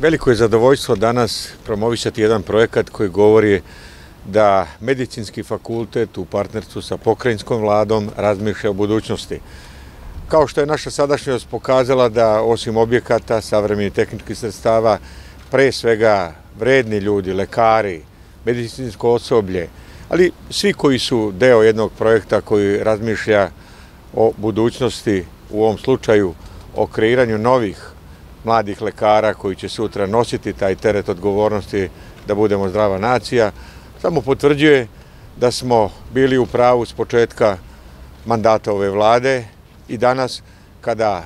Veliko je zadovoljstvo danas promovisati jedan projekat koji govori da medicinski fakultet u partnerstvu sa pokrajinskom vladom razmišlja o budućnosti. Kao što je naša sadašnjost pokazala da osim objekata, savremenih tehničkih sredstava, pre svega vredni ljudi, lekari, medicinsko osoblje, ali svi koji su deo jednog projekta koji razmišlja o budućnosti, u ovom slučaju o kreiranju novih mladih lekara koji će sutra nositi taj teret odgovornosti da budemo zdrava nacija, samo potvrđuje da smo bili u pravu s početka mandata ove vlade i danas kada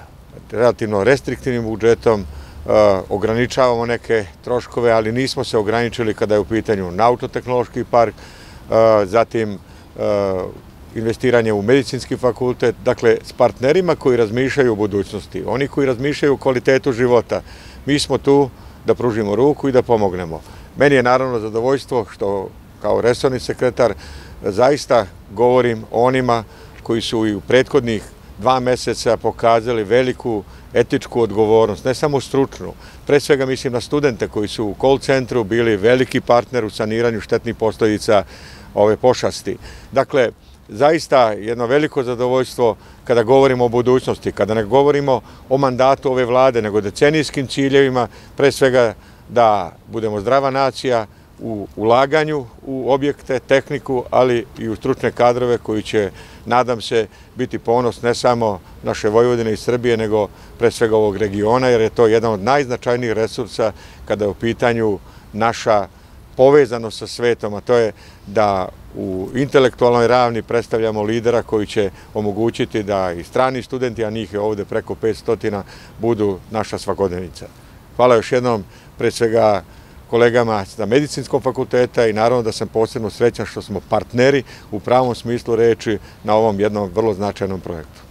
relativno restriktivnim budžetom uh, ograničavamo neke troškove, ali nismo se ograničili kada je u pitanju nautotehnološki park, uh, zatim uh, investiranje u medicinski fakultet, dakle s partnerima koji razmišljaju o budućnosti, oni koji razmišljaju o kvalitetu života. Mi smo tu da pružimo ruku i da pomognemo. Meni je naravno zadovoljstvo što kao resorni sekretar zaista govorim o onima koji su i u prethodnih dva meseca pokazali veliku etičku odgovornost, ne samo stručnu. Pre svega mislim na studente koji su u call centru bili veliki partner u saniranju štetnih postojdica ove pošasti. Dakle, zaista jedno veliko zadovoljstvo kada govorimo o budućnosti, kada ne govorimo o mandatu ove vlade, nego decenijskim ciljevima, pre svega da budemo zdrava nacija u ulaganju u objekte, tehniku, ali i u stručne kadrove koji će, nadam se, biti ponos ne samo naše Vojvodine i Srbije, nego pre svega ovog regiona, jer je to jedan od najznačajnijih resursa kada je u pitanju naša povezano sa svetom, a to je da u intelektualnoj ravni predstavljamo lidera koji će omogućiti da i strani studenti, a njih je ovde preko 500, budu naša svakodnevnica. Hvala još jednom, pre svega, kolegama sa medicinskog fakulteta i naravno da sam posebno srećan što smo partneri u pravom smislu reči na ovom jednom vrlo značajnom projektu.